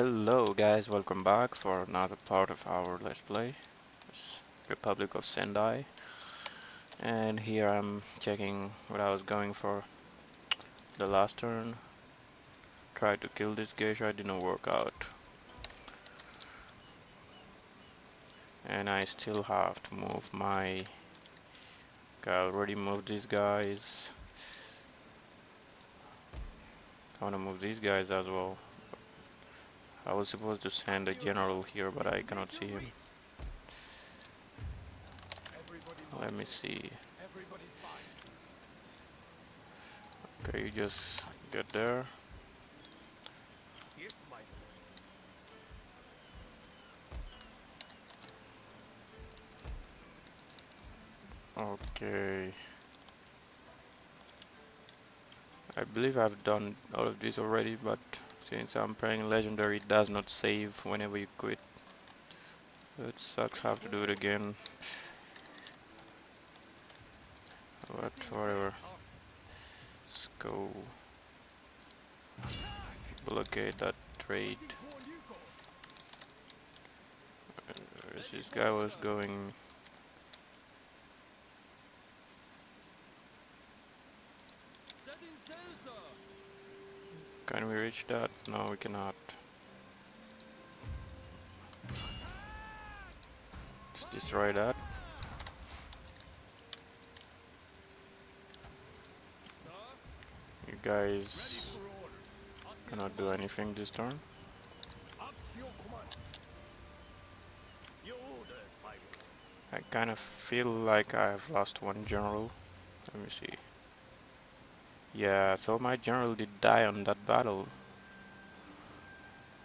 Hello guys, welcome back for another part of our Let's Play. It's Republic of Sendai. And here I'm checking what I was going for the last turn. Tried to kill this geisha, didn't work out. And I still have to move my... I already moved these guys. I wanna move these guys as well. I was supposed to send a general here, but I cannot see him. Let me see. Okay, you just get there. Okay. I believe I've done all of this already, but since I'm playing legendary, it does not save whenever you quit. It sucks, have to do it again. But whatever. Let's go blockade that trade. This guy was going? Can we reach that? No, we cannot. Let's destroy that. You guys cannot do anything this turn. I kind of feel like I've lost one general. Let me see. Yeah, so my general did die on that battle.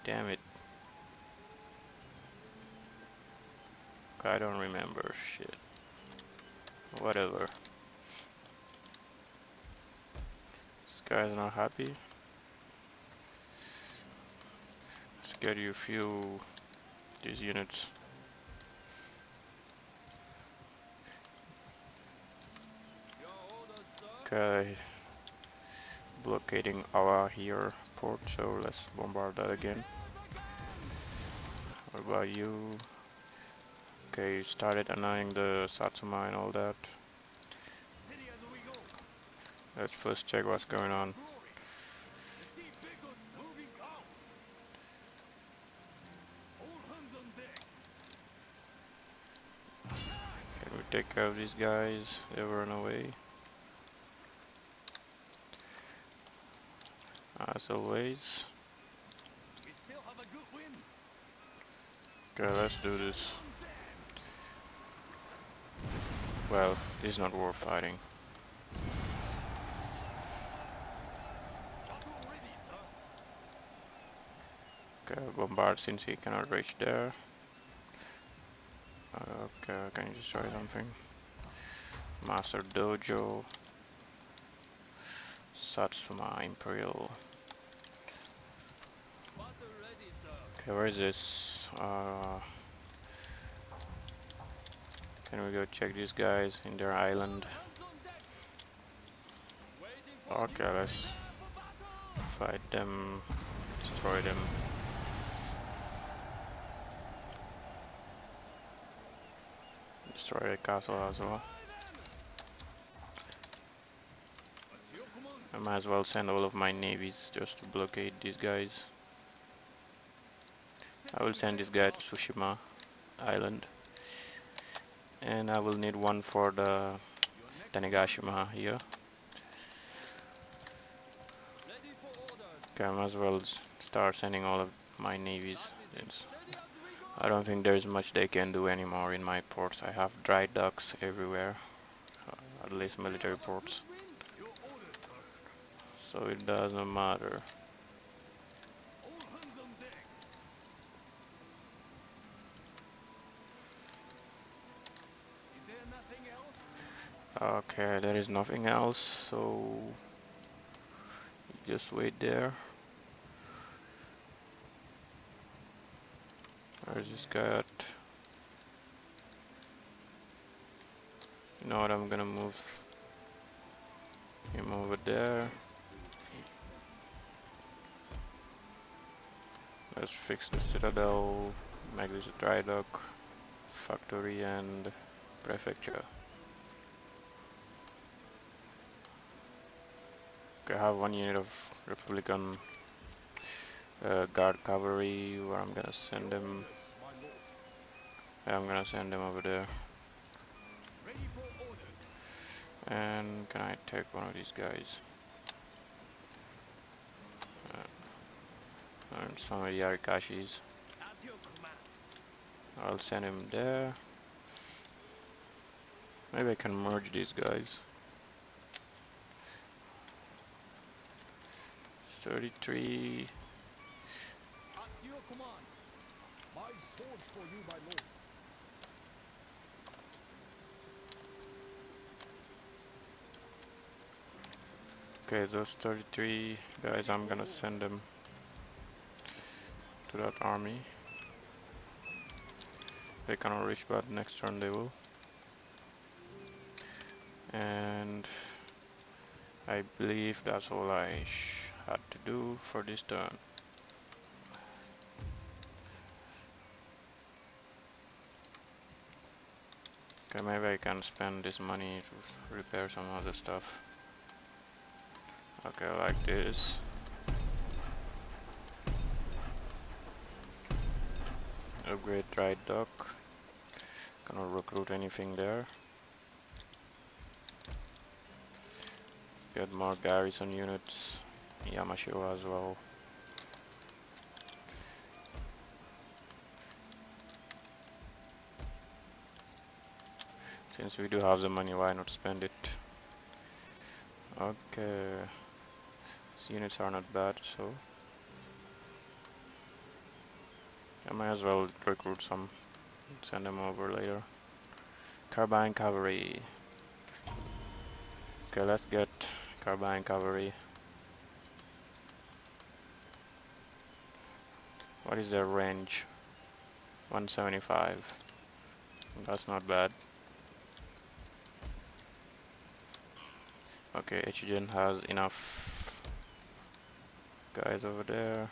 Damn it. I don't remember shit. Whatever. This guy's not happy. Let's get you a few these units. Okay. Blockading our here port, so let's bombard that again. What about you? Okay, you started annoying the Satsuma and all that. Let's first check what's going on. Can we take care of these guys? They were run away. As always. We still have a good wind. Okay, let's do this. Well, this is not worth fighting. Battle ready, sir. Okay, bombard since he cannot reach there. Okay, can you destroy something? Master Dojo. Satsuma Imperial. Battle ready, sir. Okay, where is this? Uh, can we go check these guys in their island? Okay, let's fight them, destroy them. Destroy the castle as well. I might as well send all of my navies just to blockade these guys. I will send this guy to Tsushima Island. And I will need one for the Tanegashima here. Okay, I might as well start sending all of my navies. It's. I don't think there's much they can do anymore in my ports. I have dry docks everywhere. uh, At least military ports. So it doesn't matter. Okay, there is nothing else, so just wait there. This guy at? You know what, I'm gonna move him over there. Let's fix the citadel, make this a dry dock, factory and prefecture. I have one unit of Republican uh, guard cavalry where I'm gonna send them. I'm gonna send them over there. And can I take one of these guys? Uh, and some of the Arikashis. I'll send him there. Maybe I can merge these guys. 33. At your command. My sword for you, lord. Okay, those 33 guys, I'm gonna send them to that army. They cannot reach, but next turn they will. And I believe that's all I had to do for this turn. Okay, maybe I can spend this money to repair some other stuff. Okay, like this. Upgrade dry dock. Cannot recruit anything there. Get more garrison units. Yamashiro as well. Since we do have the money, why not spend it? Okay. These units are not bad, so I might as well recruit some, send them over later. Carbine cavalry. Okay, let's get carbine cavalry. What is their range? 175. That's not bad. Okay, Echigen has enough guys over there.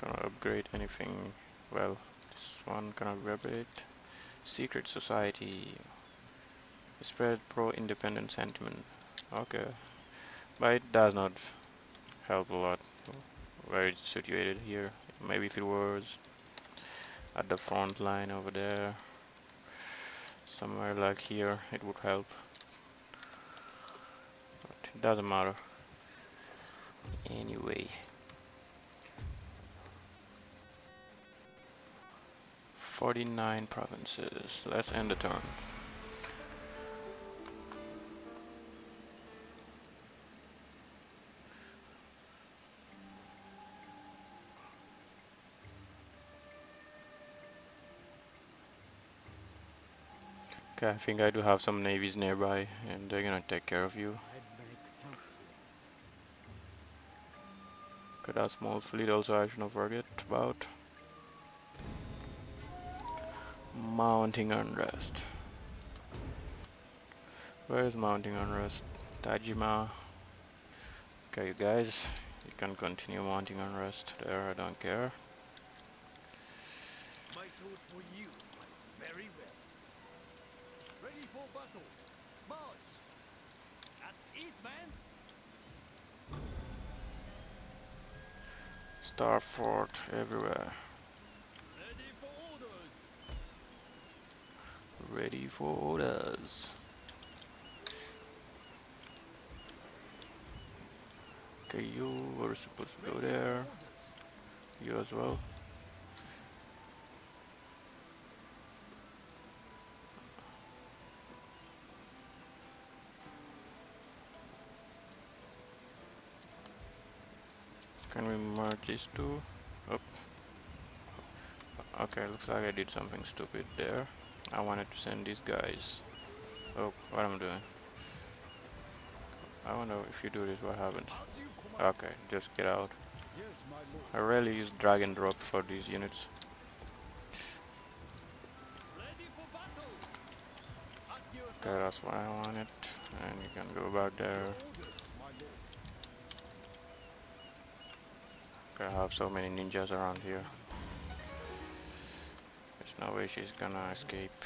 Gonna upgrade anything. Well, this one cannot upgrade. Secret Society. Spread pro-independent sentiment. Okay. But it does not help a lot where it's situated here. Maybe if it was at the front line over there, somewhere like here, it would help. But it doesn't matter. Anyway. Forty-nine provinces. Let's end the turn. I think I do have some navies nearby and they're gonna take care of you. Got that small fleet also I should not forget about. Mounting unrest. Where is mounting unrest? Tajima. Okay, you guys, you can continue mounting unrest there, I don't care. My sword for you. Very well. Ready for battle. March. At ease, man. Star Fort everywhere. Ready for orders. Ready for orders. Okay, you were supposed to go there. You as well. Can we merge these two? Oh. Okay, looks like I did something stupid there. I wanted to send these guys. Oh, what am I doing? I wonder if you do this, what happens? Okay, just get out. I rarely use drag and drop for these units. Okay, that's what I wanted. And you can go back there. Orders, my I have so many ninjas around here. There's no way she's gonna escape.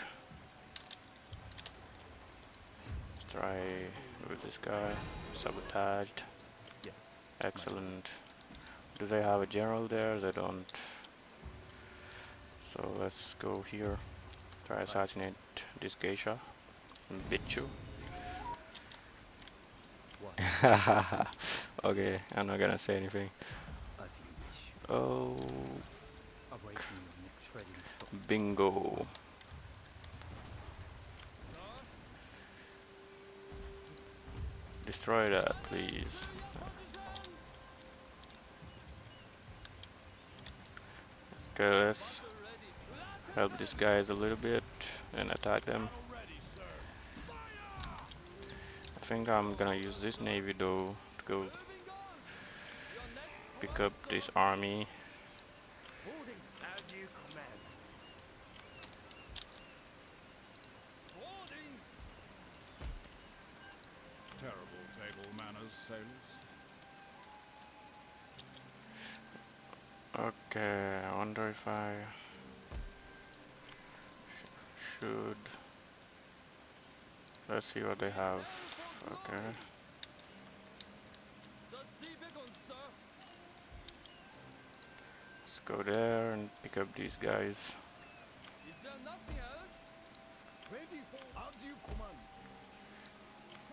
Let's try with this guy. Sabotaged. Yes. Excellent. Do they have a general there? They don't. So let's go here. Try assassinate this geisha. What? okay, I'm not gonna say anything. Oh, bingo. Destroy that, please. Okay, let's help these guys a little bit and attack them. I think I'm gonna use this navy though to go pick up this army. As you Terrible table manners, sailors. Okay, I wonder if I sh should. Let's see what they have. Okay. Let's go there and pick up these guys. Is there nothing else? Ready for as you command.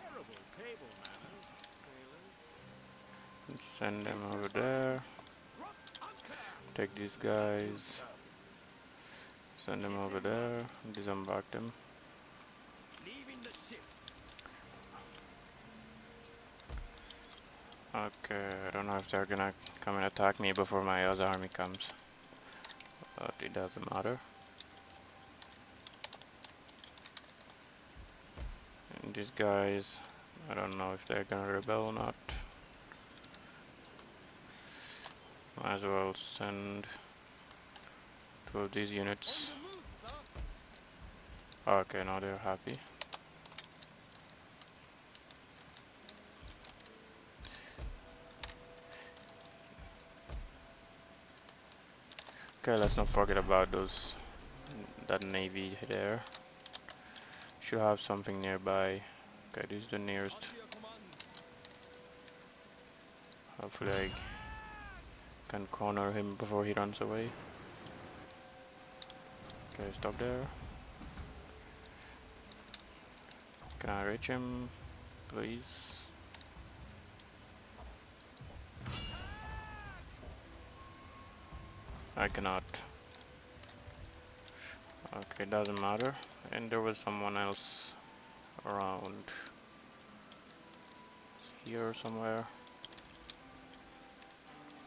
Terrible table manners, sailors. and Send them over there. Take these guys. Send them over there. Disembark them. Leaving the ship. Okay, I don't know if they're gonna come and attack me before my other army comes. But it doesn't matter. And these guys, I don't know if they're gonna rebel or not. Might as well send two of these units. Okay, now they're happy. Okay, let's not forget about those that navy there. Should have something nearby. Okay, this is the nearest. Hopefully I can corner him before he runs away. Okay, stop there. Can I reach him, please? I cannot. Okay, doesn't matter. And there was someone else around here somewhere.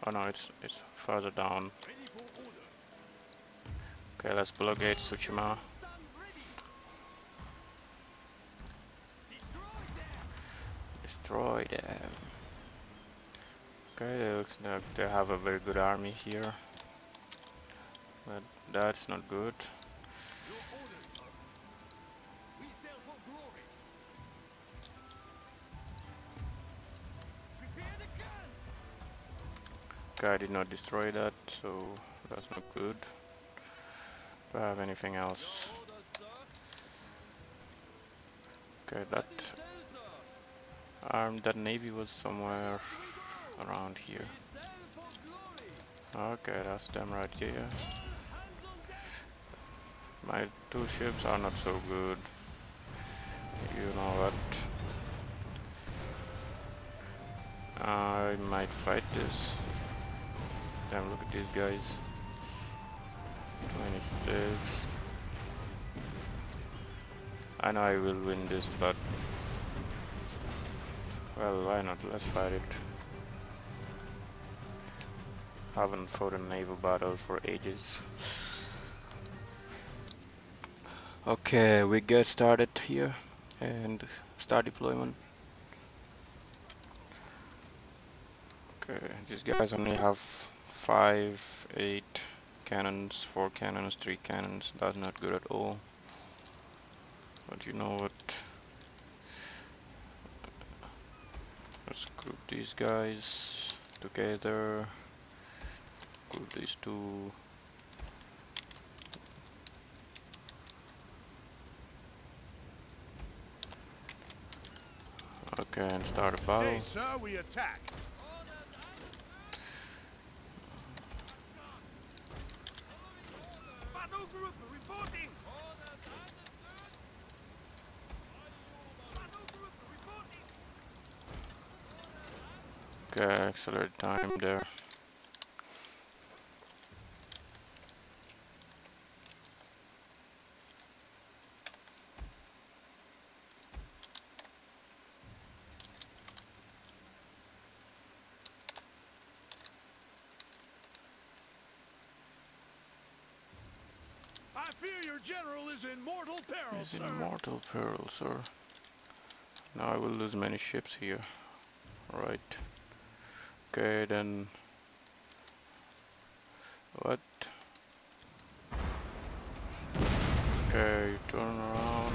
Oh no, it's it's further down. Okay, let's blockade Tsushima. Destroy them. Okay, looks like they have a very good army here. But that's not good. Your orders, sir. We sail for glory. Prepare the guns. Okay, I did not destroy that, so that's not good. Do I have anything else? Okay, that Ready sail, sir. arm, that navy was somewhere around here. We sail for glory. Okay, that's them right here. All hands on deck. My two ships are not so good. You know what? I might fight this. Damn, look at these guys. 26. I know I will win this, but... Well, why not? Let's fight it. Haven't fought a naval battle for ages. Okay, we get started here and start deployment. Okay, these guys only have five, eight cannons, four cannons, three cannons. That's not good at all. But you know what? Let's group these guys together. Group these two. Okay, and start a battle. Hey, sir, we attack. Battle group reporting. Battle group reporting. Okay, accelerate time there. I fear your general is in mortal peril, Is in mortal peril, sir. Now I will lose many ships here. Right. Okay, then. What? Okay, turn around.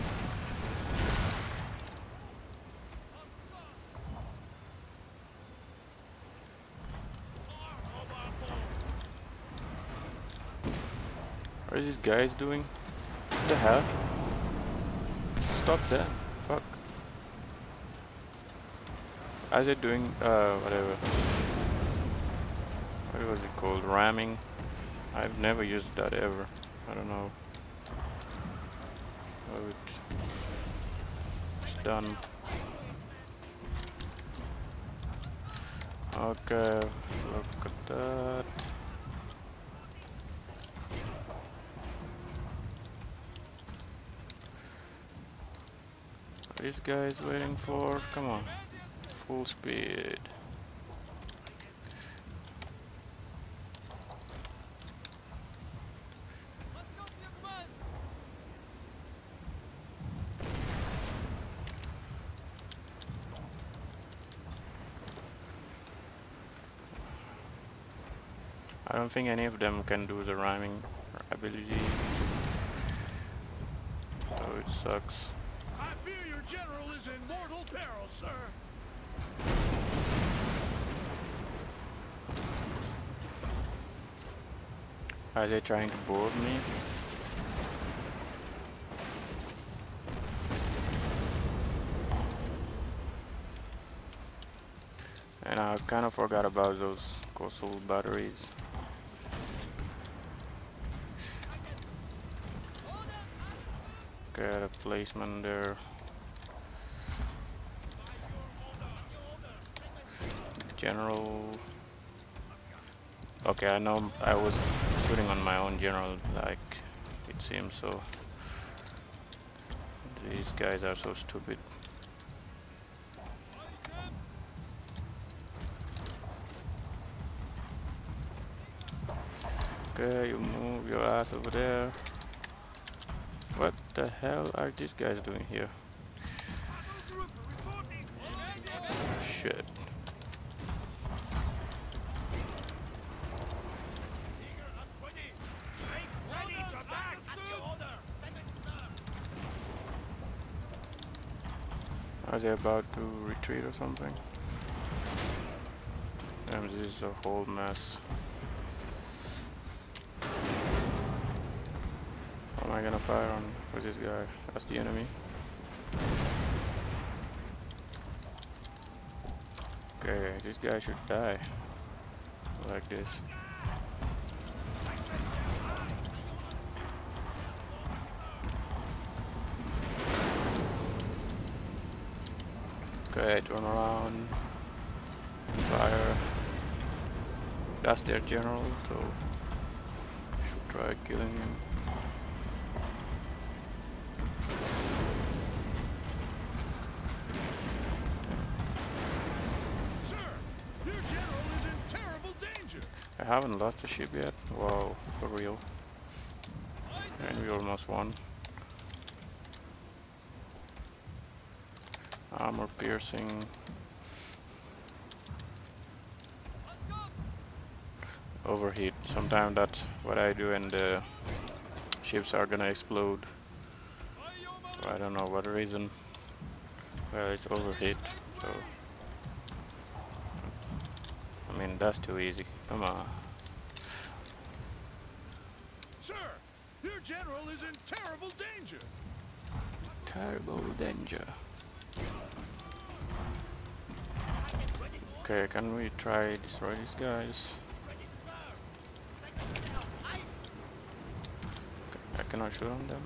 What are these guys doing? The hell? Stop there. Fuck. As it doing, uh, whatever. What was it called? Ramming? I've never used that ever. I don't know. Oh, it's done. Okay, look at that. What guy is waiting for, come on, full speed. I don't think any of them can do the ramming ability. So it sucks. Is in mortal peril, sir. Are they trying to board me? And I kind of forgot about those coastal batteries. Got a placement there. General. Okay, I know I was shooting on my own general, like it seems so. These guys are so stupid. Okay, you move your ass over there. What the hell are these guys doing here? Shit. Ready to attack. Are they about to retreat or something? Damn, this is a whole mess. How am I gonna fire on with this guy? That's the enemy. Okay, this guy should die. Like this. Okay, turn around. Fire. That's their general, so should try killing him. Sir, your general is in terrible danger. I haven't lost a ship yet. Wow, for real. And we almost won. Armor piercing. Overheat. Sometimes that's what I do and the ships are gonna explode. For I don't know what reason. Well, it's overheat, so. I mean, that's too easy. Come on. Sir, your general is in terrible danger. Terrible danger. Okay, can we try destroy these guys? Okay, I cannot shoot on them.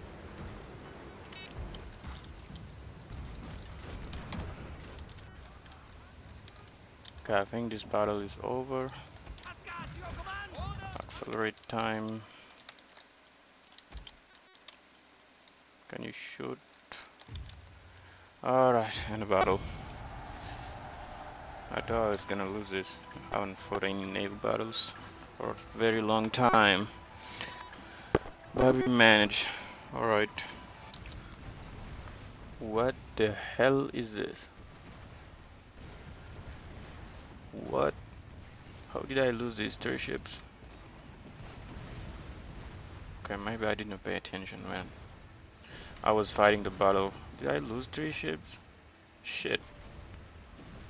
Okay, I think this battle is over. Accelerate time. Can you shoot? Alright, end the battle. I thought I was gonna lose this. I haven't fought any naval battles for a very long time. But we managed. Alright. What the hell is this? What? How did I lose these three ships? Okay, maybe I didn't pay attention when I was fighting the battle. Did I lose three ships? Shit.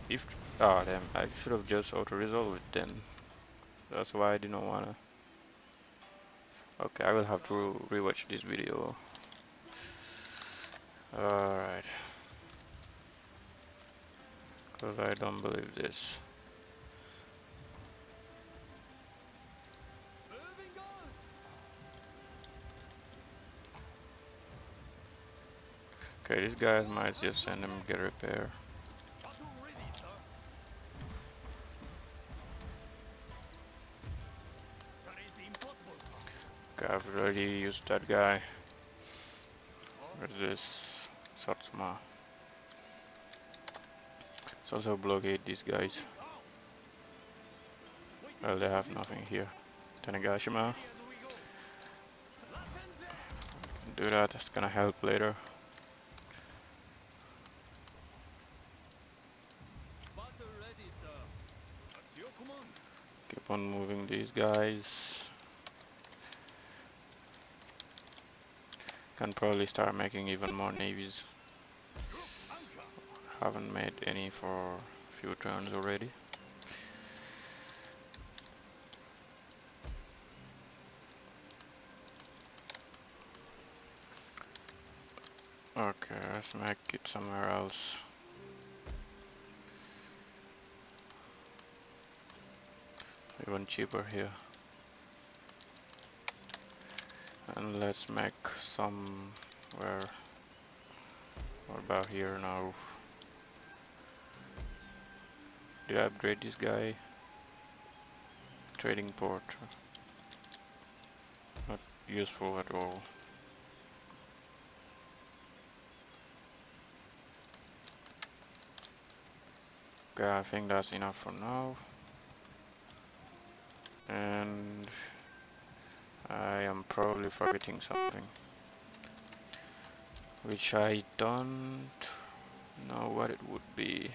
If oh damn, I should have just auto-resolved it then. That's why I didn't wanna. Okay, I will have to rewatch this video. Alright. Because I don't believe this. Okay, these guys might just send them get repair. I've already used that guy. Where's this? Satsuma. Let's also blockade these guys. Well, they have nothing here. Tanegashima. Do that, that's gonna help later. Keep on moving these guys. Can probably start making even more navies. Haven't made any for a few turns already. Okay, let's make it somewhere else. Even cheaper here. And let's make some where what about here now? Did I upgrade this guy? Trading port. Not useful at all. Okay, I think that's enough for now. And I am probably forgetting something. Which I don't know what it would be.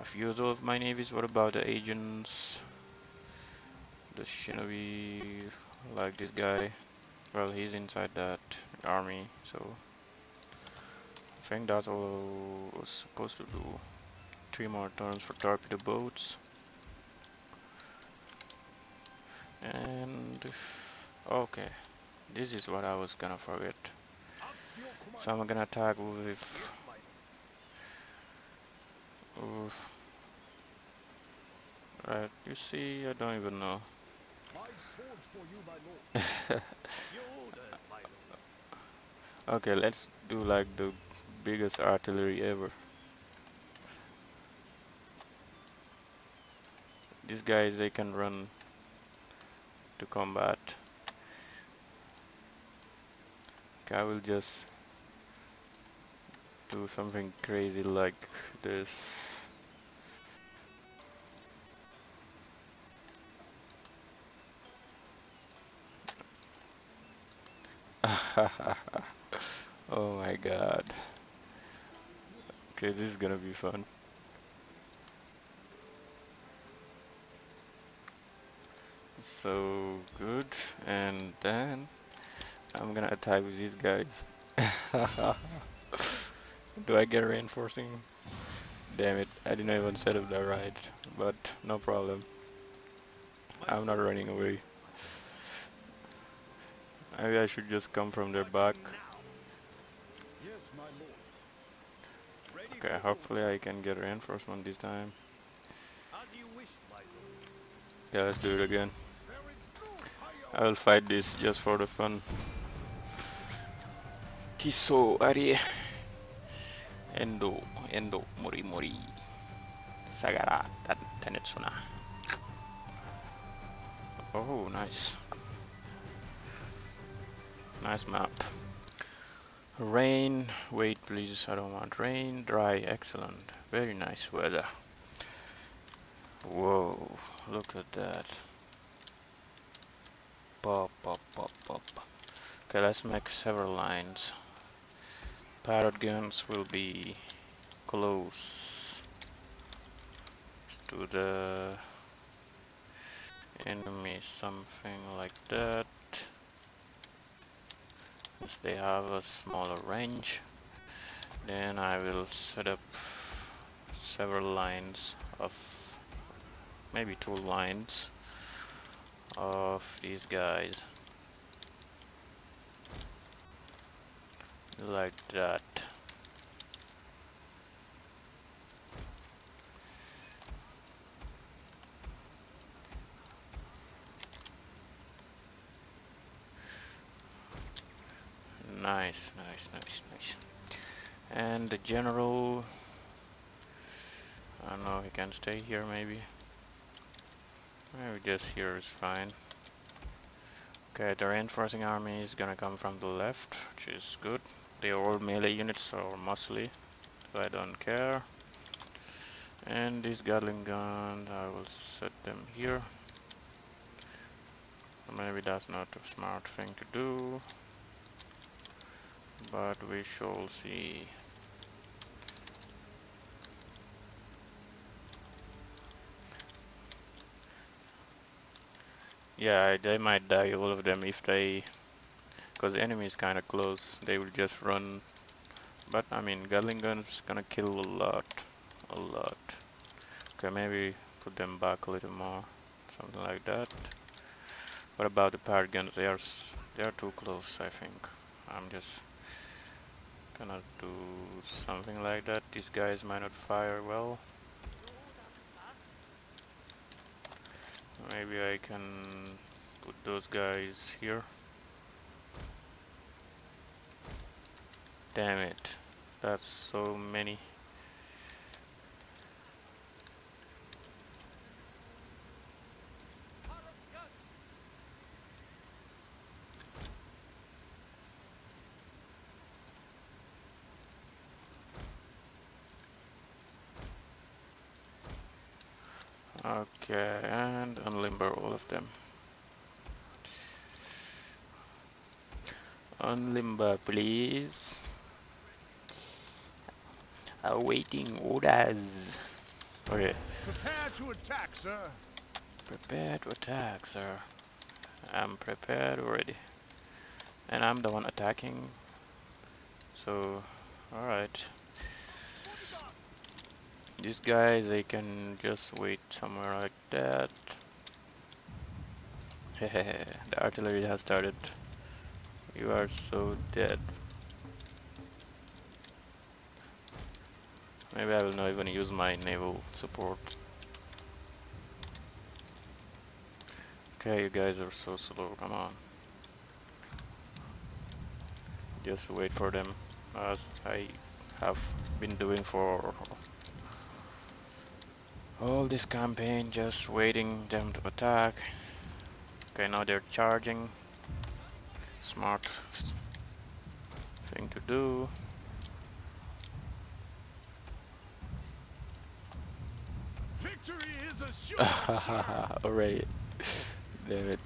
a few of my navies, what about the agents? The shinobi, like this guy. Well, he's inside that army, so I think that's all was supposed to do. Three more turns for torpedo boats. And okay, this is what I was gonna forget. So I'm gonna attack with. right, you see, I don't even know. okay, let's do like the biggest artillery ever. These guys, they can run to combat. Okay, I will just do something crazy like this. oh my god. Okay, this is gonna be fun. So good and then I'm gonna attack with these guys do I get reinforcing damn it I didn't even set up that right but no problem I'm not running away. Maybe I should just come from their back. Okay, hopefully I can get reinforcement this time. Yeah, let's do it again. There is no I will fight this just for the fun. Kiso Ari Endo Endo Mori Mori. Sagara Tan Tenetsuna Oh nice. Nice map. Rain wait please. I don't want rain. Dry excellent. Very nice weather. Whoa look at that Pop pop pop pop Okay, let's make several lines. Parrott guns will be close to the enemy, something like that. Since they have a smaller range, then I will set up several lines of maybe two lines of these guys. like that. Nice, nice, nice, nice. And the general, I don't know, he can stay here maybe. Maybe just here is fine. Okay, the reinforcing army is gonna come from the left, which is good. They are all melee units or muscly, so I don't care. And these Gatling guns, I will set them here. Maybe that's not a smart thing to do, but we shall see. Yeah, they might die, all of them, if they... Because the enemy is kind of close, they will just run. But, I mean, Gatling gun is gonna kill a lot. A lot. Okay, maybe put them back a little more. Something like that. What about the Parrott guns? They are, they are too close, I think. I'm just gonna do something like that. These guys might not fire well. Maybe I can put those guys here. Damn it. That's so many. Okay, and unlimber all of them. Unlimber, please. Awaiting orders. Okay, Prepare to attack, sir. prepare to attack, sir. I'm prepared already. And I'm the one attacking. So, alright. These guys, they can just wait somewhere like that. the artillery has started. You are so dead. Maybe I will not even use my naval support. Okay, you guys are so slow, come on. Just wait for them, as I have been doing for all this campaign, just waiting them to attack. Okay, now they're charging. Smart thing to do. Victory is assured, sir. Damn it.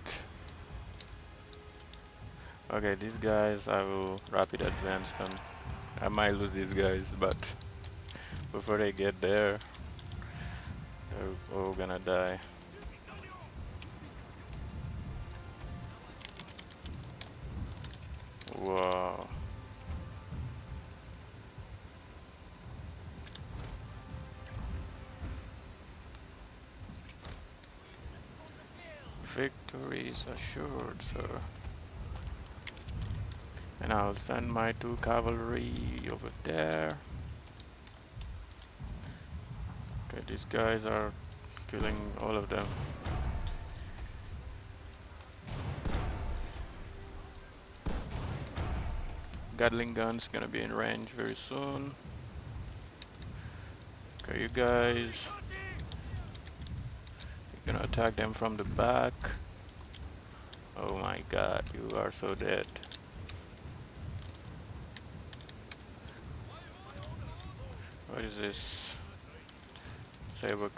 Okay, these guys I will rapid advance them. I might lose these guys, but before they get there, they're all gonna die. Victory is assured, sir. And I'll send my two cavalry over there. Okay, these guys are killing all of them. Gatling gun's gonna be in range very soon. Okay, you guys, attack them from the back. Oh my god, you are so dead. What is this? Saber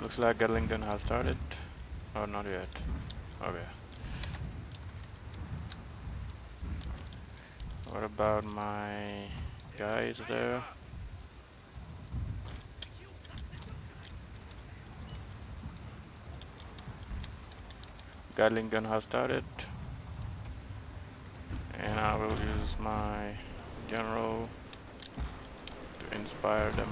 Looks like Gatling gun has started. Oh, not yet. Okay. What about my guys there? Gatling gun has started. And I will use my general to inspire them.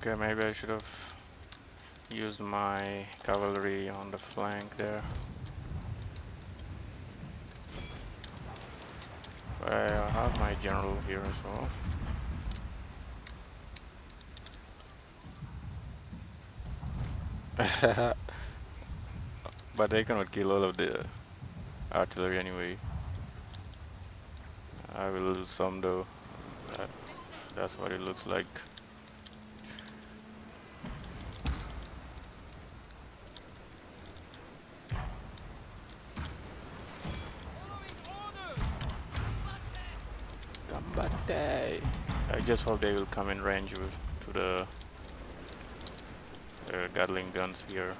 Okay, maybe I should have my cavalry on the flank there. I have my general here as well. but they cannot kill all of the artillery anyway. I will lose some though. That, that's what it looks like. Hope they will come in range with, to the uh, Gatling guns here.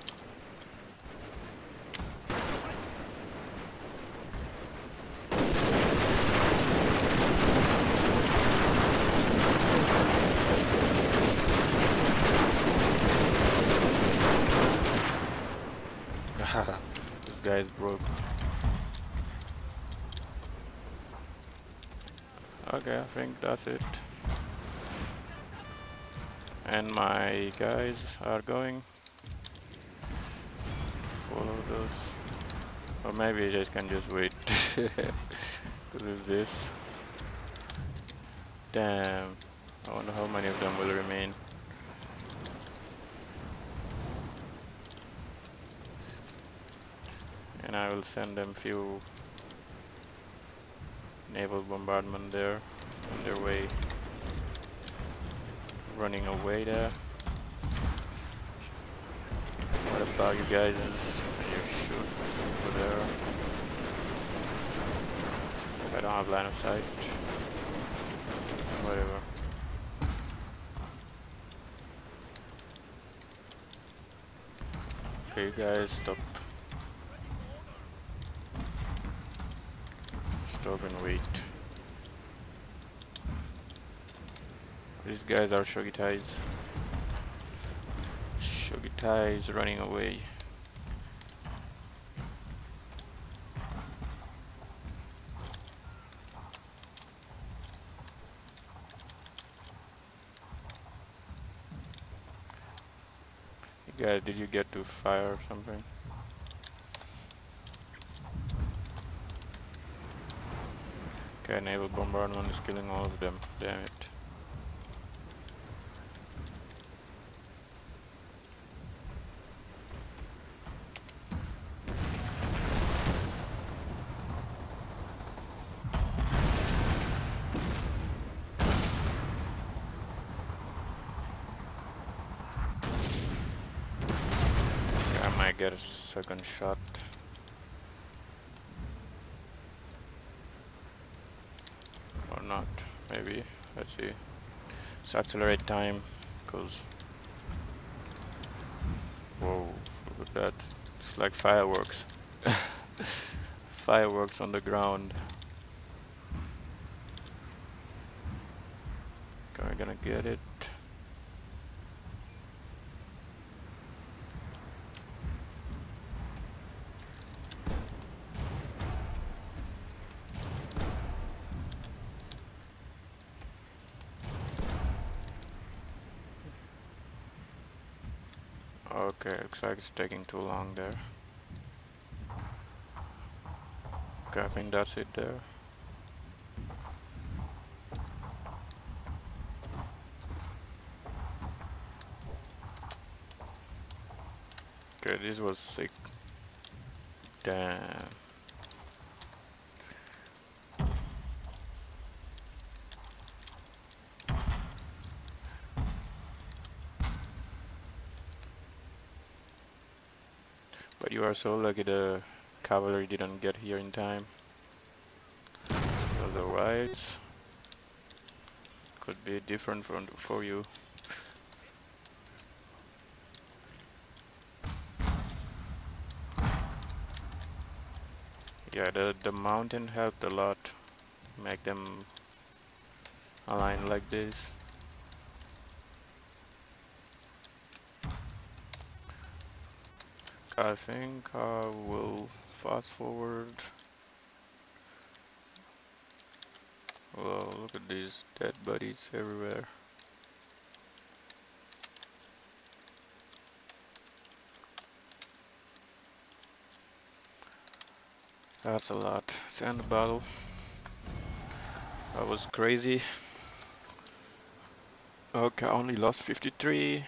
this guy is broke. Okay, I think that's it. And my guys are going. Follow those. Or maybe you guys can just wait. Because of this. Damn. I wonder how many of them will remain. And I will send them few naval bombardment there on their way running away there. What about you guys? You shoot over there. I don't have line of sight. Whatever. Okay you guys stop stop and wait. These guys are Shogitais. Shogitai is running away. Guys, did you get to fire or something? Okay, naval bombardment is killing all of them. Damn it. Okay, I might get a second shot. or not maybe let's see accelerate time because whoa look at that. It's like fireworks. Fireworks on the ground. We're gonna get it. Looks like it's taking too long there. Okay, I think that's it there. Okay, this was sick. Damn. But you are so lucky the cavalry didn't get here in time. Otherwise, could be different from for you. Yeah, the the mountain helped a lot. Make them align like this. I think I will fast forward. Well, look at these dead bodies everywhere. That's a lot. Let's end the battle. That was crazy. Okay, I only lost 53.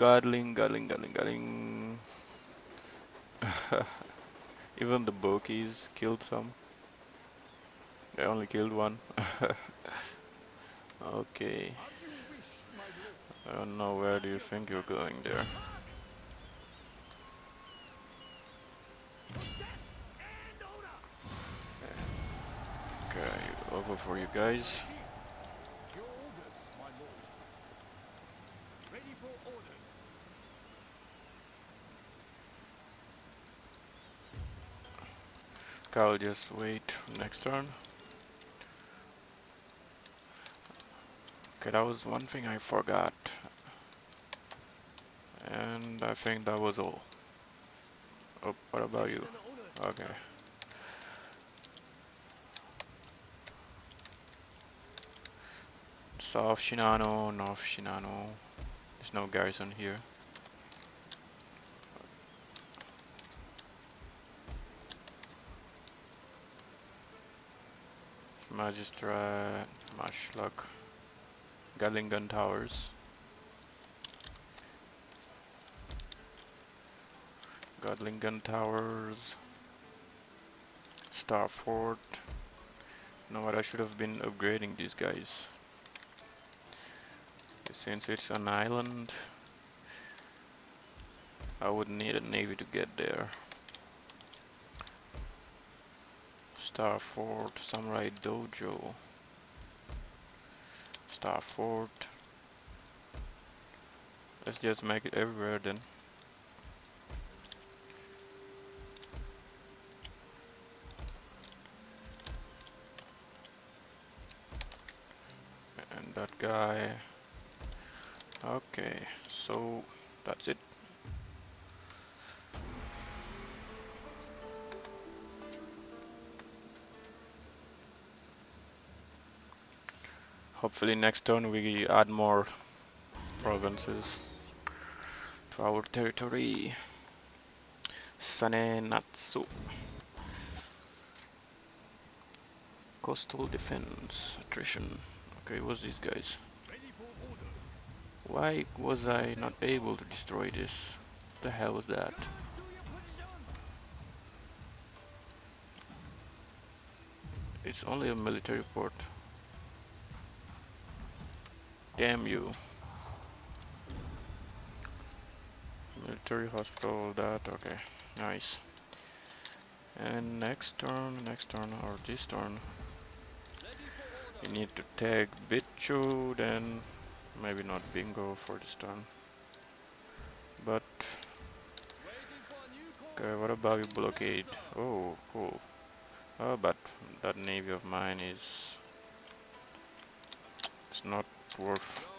Godling, Godling, Godling, Godling. Even the Bokies killed some. They only killed one. okay. I don't know where do you think you're going there. Okay, over for you guys. Your orders, my lord. Ready for orders. I'll just wait next turn. Okay, that was one thing I forgot. And I think that was all. Oh, what about you? Okay. South Shinano, North Shinano. There's no garrison here. Magistrate, Mashluck, Gatlingun Towers. Gatlingun Towers. Star Fort. You what, I should have been upgrading these guys. Since it's an island, I would need a navy to get there. Star Fort, Samurai Dojo. Star Fort. Let's just make it everywhere then. And that guy. Okay, so that's it. Hopefully next turn we add more provinces to our territory. Sanenatsu. Coastal defense, attrition. Okay, what's these guys? Why was I not able to destroy this? The hell was that? It's only a military port. You. Military hospital, that, okay. Nice. And next turn, next turn, or this turn, we need to tag Bitchu, then maybe not Bingo for this turn. But, okay, what about you blockade? Oh, cool. Oh, but that navy of mine is it's not worth Your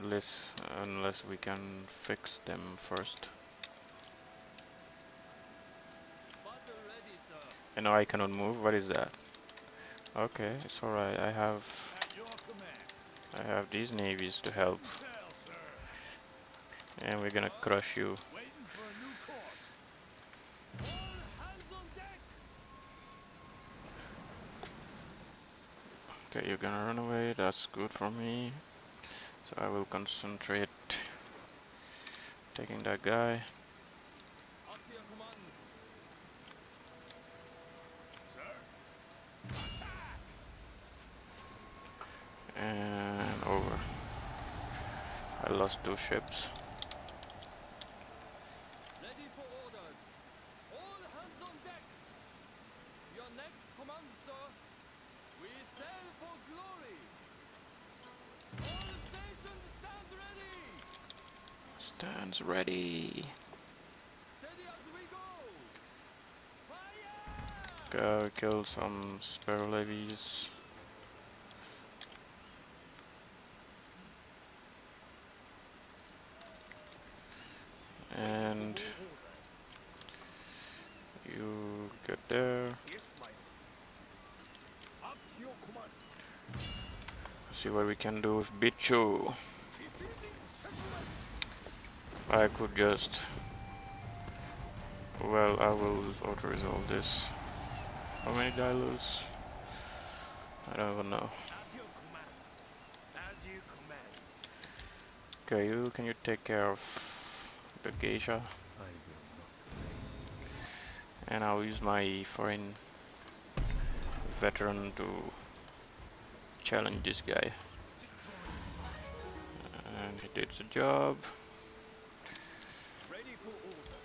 least unless we can fix them first. And now I cannot move. What is that? Okay, it's alright. I have. I have these navies to help, and we're gonna crush you. All. Okay, you're gonna run away. That's good for me. So I will concentrate taking that guy. And over. I lost two ships. Ready. Go. Kill some sparrow levies. And you get there. See what we can do with Bitchu. I could just. Well, I will auto resolve this. How many did I lose? I don't even know. Okay, you can you take care of the geisha? And I'll use my foreign veteran to challenge this guy. And he did the job. Ready for order.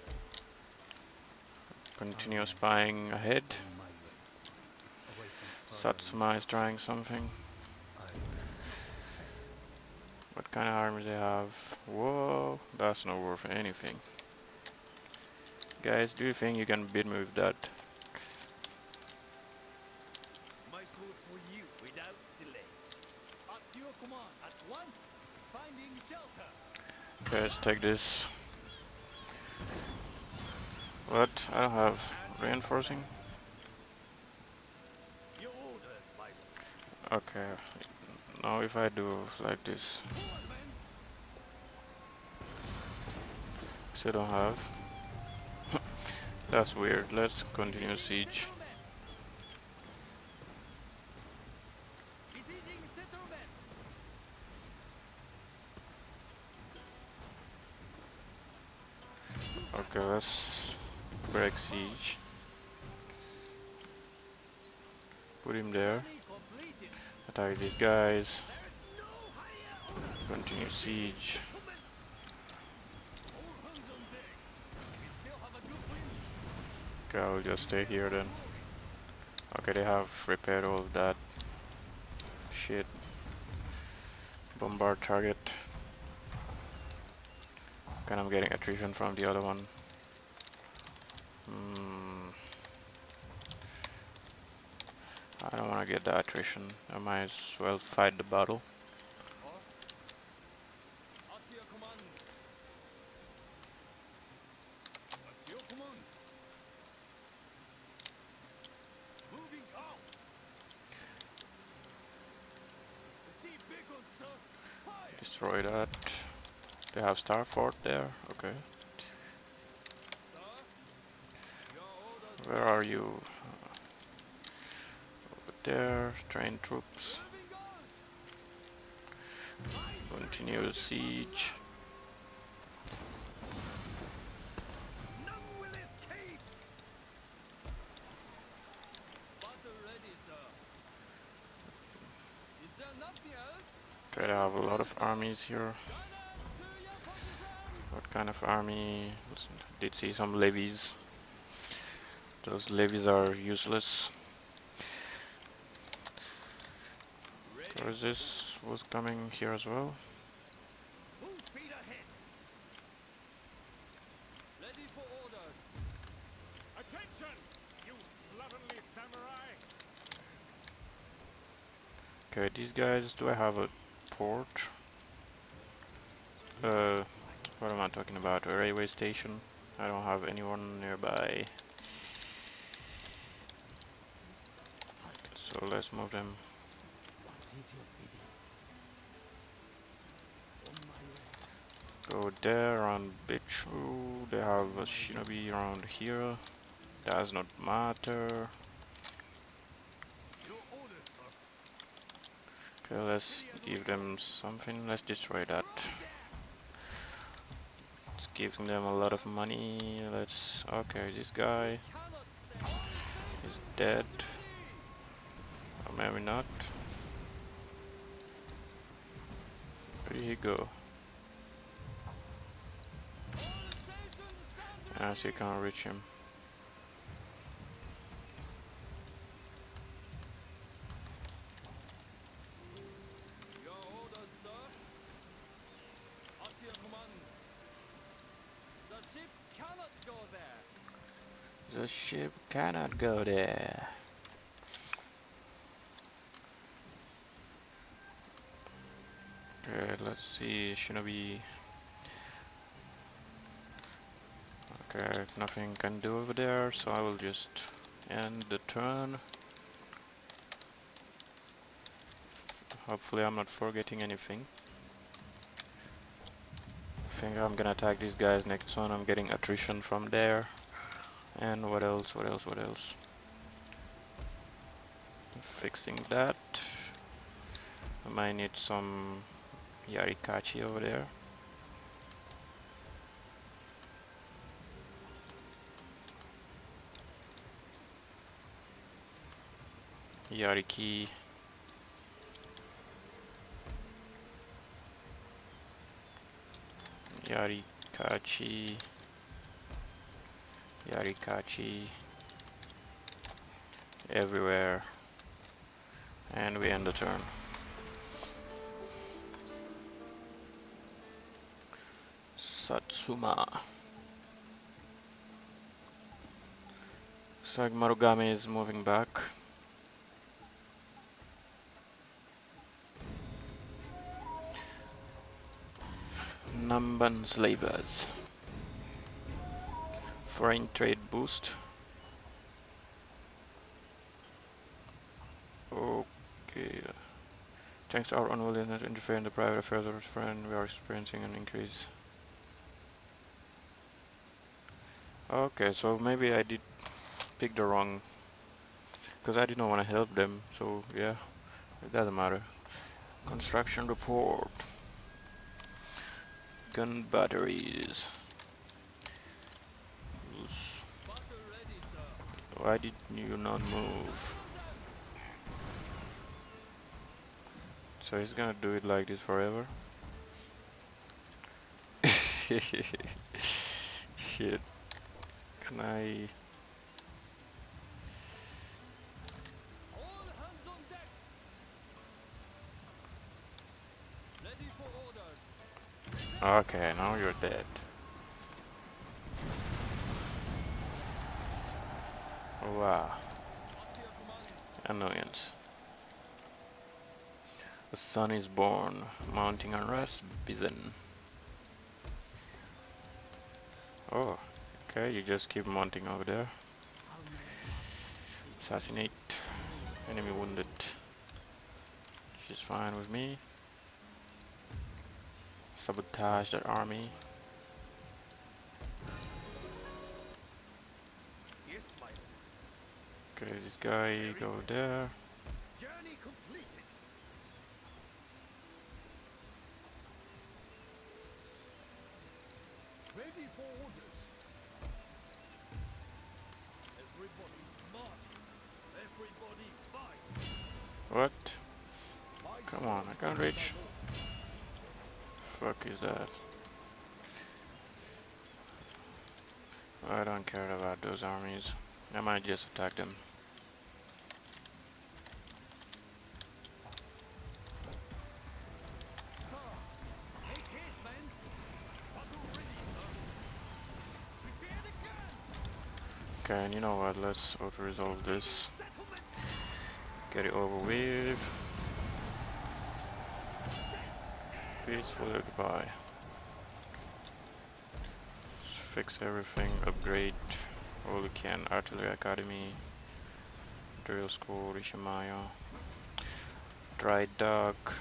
Continue spying ahead. On my way. Satsuma is trying something. What kind of armies they have? Whoa, that's not worth anything. Guys, do you think you can beat me with that? My sword for you without delay. Up to your command at once. Finding shelter. Okay, let's take this. What? I don't have reinforcing? Okay. Now if I do like this, still don't have. That's weird. Let's continue siege. Okay, let's break siege. Put him there. Attack these guys. Continue siege. Okay, I'll just stay here then. Okay, they have repaired all that shit. Bombard target. Kind of getting attrition from the other one. Hmm. I don't want to get the attrition. I might as well fight the battle. Destroy that. They have Star Fort there. Okay. Sir. Your orders. Where are you? Over there. Train troops. Continue the siege. Okay, I have a lot of armies here. What kind of army? Did see some levies. Those levies are useless. Is this was coming here as well? Full speed ahead. Ready for orders. Attention, you slovenly samurai! Okay, these guys, do I have a port? Uh, what am I talking about? A railway station? I don't have anyone nearby. Let's move them. On. Go there around Bitchu. They have a shinobi around here. Does not matter. Okay, let's give them something. Let's destroy that. It's giving them a lot of money. Let's. Okay, this guy is dead. Stand ready. Or maybe not. Where did he go? As you can't reach him. Your orders, sir. At your command. The ship cannot go there. Okay, let's see. Shinobi. Okay, nothing can do over there, so I will just end the turn. Hopefully, I'm not forgetting anything. I think I'm gonna attack these guys next one. I'm getting attrition from there. And what else? What else? What else? Fixing that. I might need some Yarikachi over there. Yariki. Yarikachi. Yarikachi. Everywhere. And we end the turn. Satsuma. Looks like Marugame is moving back. Namban slavers. Foreign trade boost. Okay. Thanks to our unwillingness to interfere in the private affairs of our friend, we are experiencing an increase. Okay, so maybe I did pick the wrong, because I did not want to help them. So yeah, it doesn't matter. Construction report. Gun batteries. Why did you not move? So he's gonna do it like this forever? Shit. Can I... All hands on deck. Ready for orders. Okay, now you're dead. Wow. At your command. Annoyance. The sun is born, mounting unrest, Bison. Oh, okay, you just keep mounting over there. Assassinate. Enemy wounded. She's fine with me. Sabotage that army. Yes, my lord. Okay, this guy go there. What? Come on, I can't reach. Fuck is that? I don't care about those armies. I might just attack them. Okay, and you know what? Let's auto-resolve this. Get it over with. Peacefully goodbye. Fix everything, upgrade all we can. Artillery Academy, Drill School, Rishimaya, Dry Dock.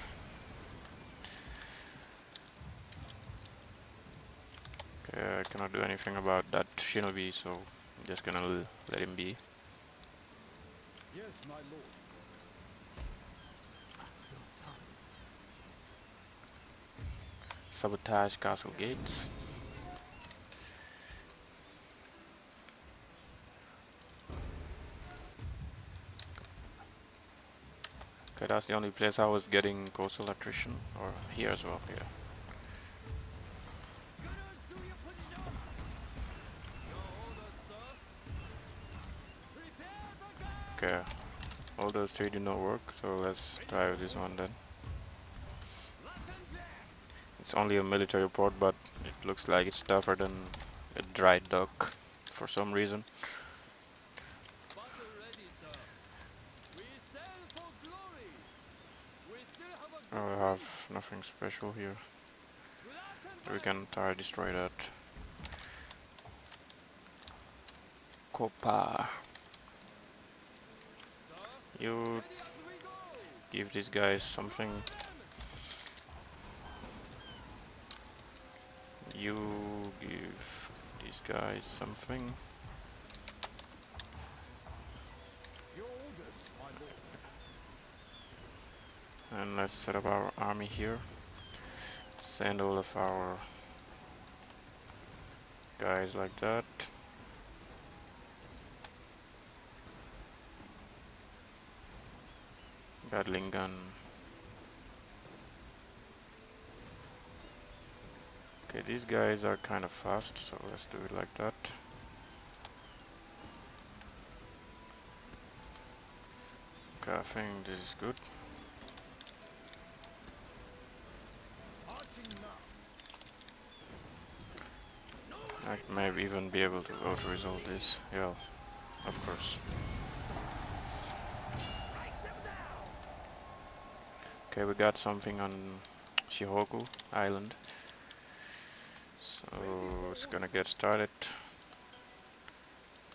Okay, I cannot do anything about that shinobi, so I'm just gonna let him be. Yes, my lord. At your service. Sabotage castle gates. Okay, that's the only place I was getting coastal attrition, or here as well, gun! Okay, all those three did not work, so let's try this one then. It's only a military port, but it looks like it's tougher than a dry dock for some reason. Oh, I good have nothing special here. We can try destroy that. Copa, you give these guys something. You give these guys something. Your orders, my lord. And let's set up our army here. Send all of our guys like that. Gatling gun. Okay, these guys are kind of fast, so let's do it like that. Okay, I think this is good. I may even be able to auto resolve this. Yeah, of course. Okay, we got something on Shikoku Island. So it's gonna get started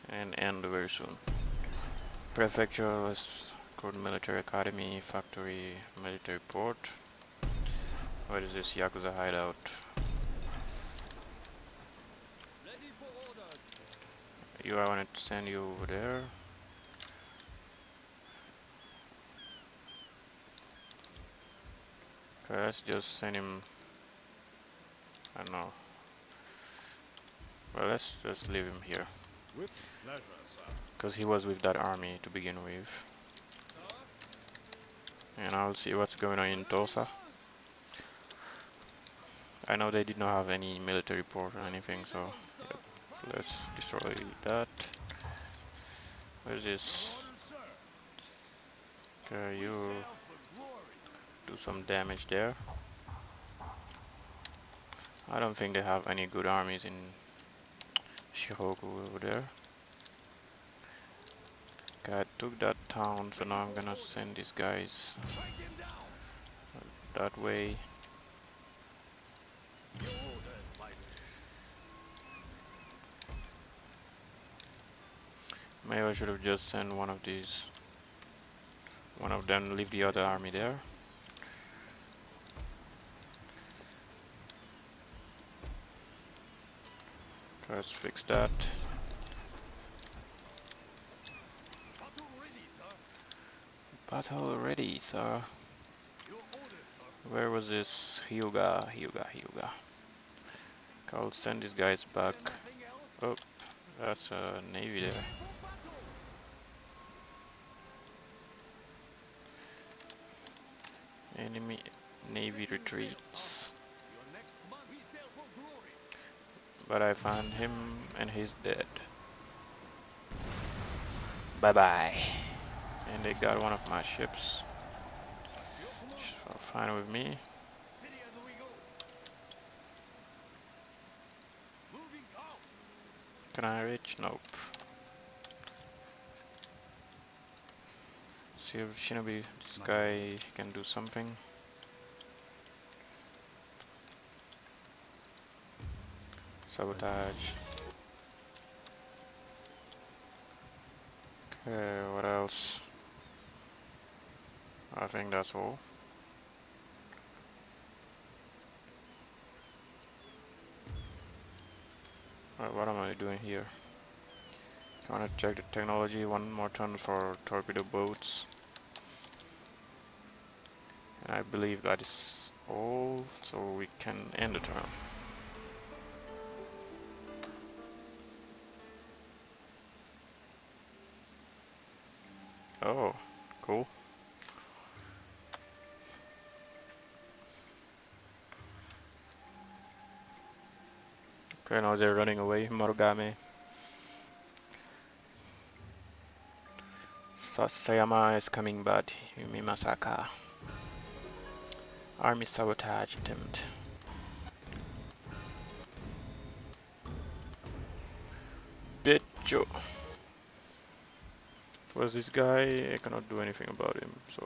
and end very soon. Prefecture, go to military academy, factory, military port. What is this Yakuza hideout? You, I wanted to send you over there. Okay, let's just send him. I don't know. Well, let's just leave him here. With pleasure, sir. Because he was with that army to begin with. And I'll see what's going on in Tosa. I know they did not have any military port or anything, so sir. let's destroy that. Where's this? Okay, you Sail for glory. do some damage there. I don't think they have any good armies in Shikoku over there. Okay, I took that town, so now I'm gonna send these guys that way. Maybe I should have just sent one of these. One of them, leave the other army there. Let's fix that. Battle ready, sir. Where was this? Hyuga, Hyuga, Hyuga. I'll send these guys back. Oh, that's a navy there. Enemy navy retreats. But I found him and he's dead. Bye bye. And they got one of my ships. Are fine with me. Can I reach? Nope. See if Shinobi, this guy can do something. Sabotage. Okay, what else? I think that's all. Alright, what am I doing here? I want to check the technology one more turn for torpedo boats. And I believe that is all, so we can end the turn. Oh, cool. Okay, now they're running away, Marugame. Sasayama is coming, but Yumi Masaka. Army sabotage attempt. Bitchu. Was this guy? I cannot do anything about him, so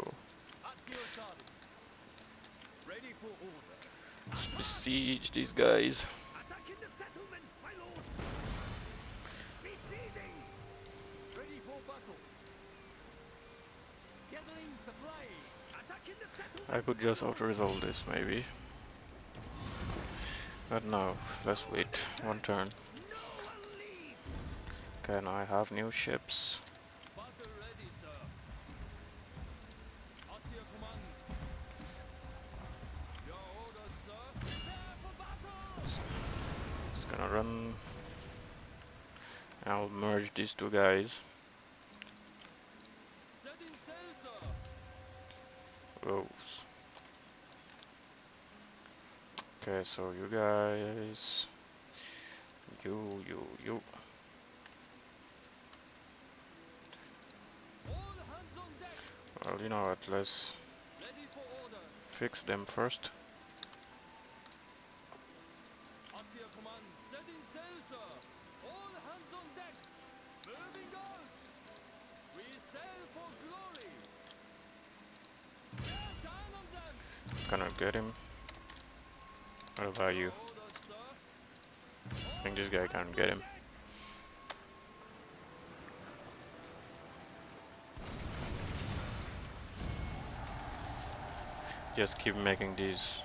orders. besiege these guys. I could just auto-resolve this maybe. But no, let's wait one turn. Can I have new ships? Two guys. Rose. Okay, so you guys. You, you, you. Well, you know what, let's fix them first. Sir. I think this guy can get him. Just keep making these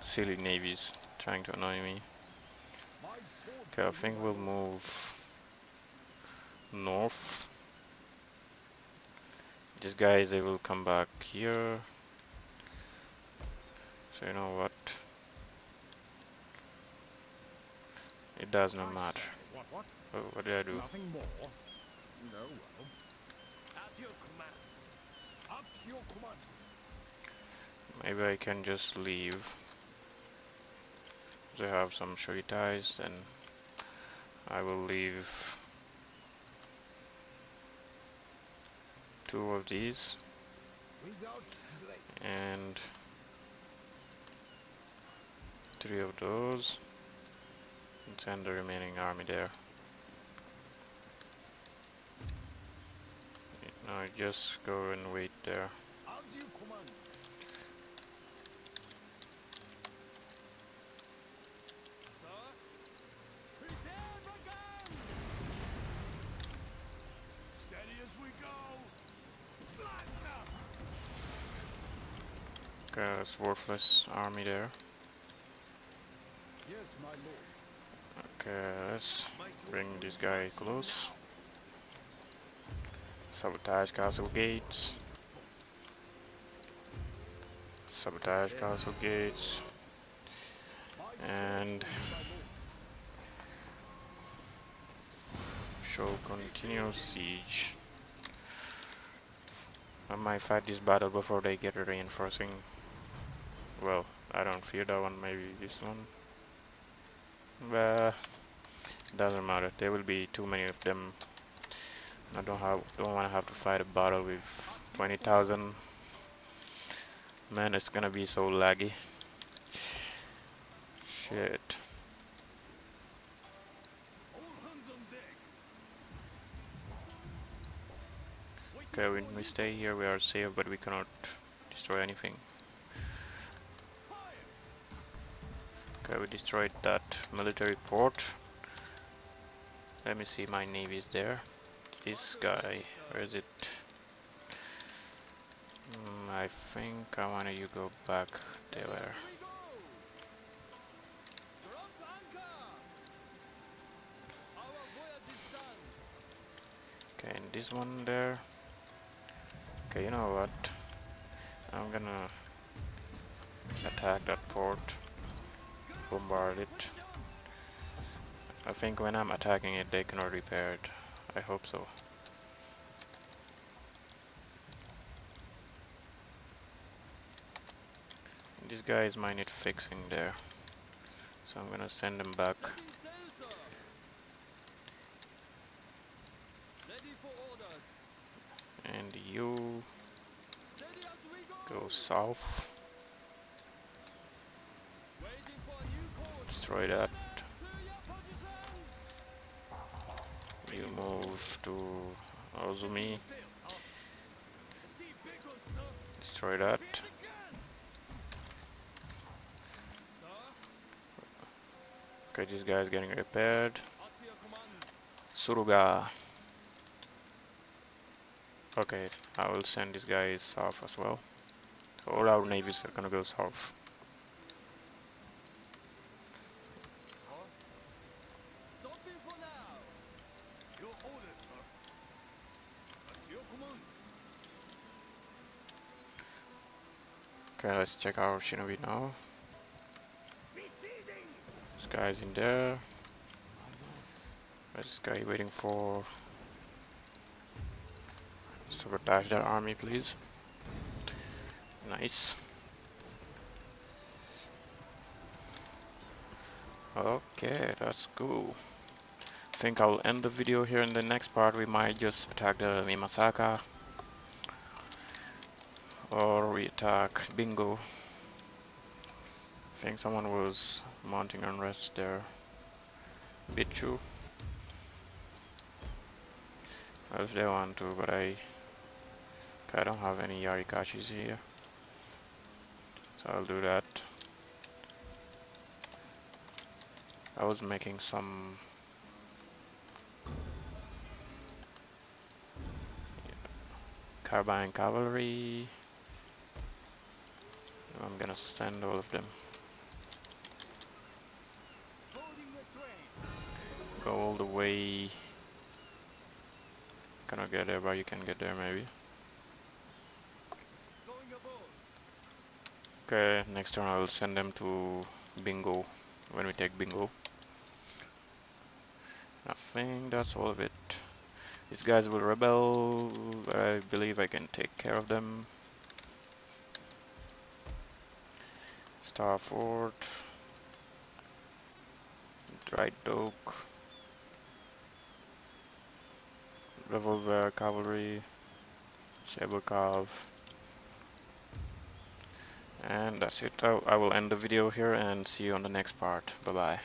silly navies trying to annoy me. Okay, I think we'll move north. These guys, they will come back here. So you know what? It does not matter. What, what? Oh, what did I do? Nothing more? No, well. At your command. At your command. Maybe I can just leave. They have some Shogitais, then I will leave two of these and three of those and send the remaining army there. Now just go and wait there. Okay, it's worthless army there. Yes, my lord. Okay, let's bring this guy close. Sabotage castle gates. Sabotage castle gates. And show continuous siege. I might fight this battle before they get a reinforcing. Well, I don't fear that one, maybe this one. But doesn't matter. There will be too many of them. I don't have don't wanna have to fight a battle with twenty thousand. Man, it's gonna be so laggy. Shit. Okay, when we stay here we are safe, but we cannot destroy anything. Okay, we destroyed that military port. Let me see, my navy is there. This guy, where is it? Mm, I think I want you go back there. Okay, and this one there. Okay, you know what? I'm gonna attack that port, bombard it. I think when I'm attacking it, they cannot repair it. I hope so. These guys might need fixing there. So I'm gonna send them back. And you go south, Waiting for a new course. Destroy that. You move to Osumi, destroy that. Okay, this guy is getting repaired. Suruga. Okay, I will send these guys south as well. All our navies are gonna go south. Sir? Stopping for now. Your orders, sir. At your command. Okay, let's check our shinobi now. This guy's in there. This guy waiting for sabotage that army, please. Nice. Okay, that's cool. I think I'll end the video here in the next part. We might just attack the Mimasaka. Or we attack Bingo. I think someone was mounting unrest there. Bitchu. Well, if they want to, but I I don't have any Yarikashis here. So I'll do that. I was making some carbine cavalry. I'm gonna send all of them. Go all the way. Cannot get there, but you can get there maybe. Okay, next turn I will send them to Bingo when we take Bingo. I think that's all of it. These guys will rebel. I believe I can take care of them. Star Fort. Dry Dock. Revolver Cavalry. Shebukov. And that's it. I, I will end the video here and see you on the next part. Bye bye.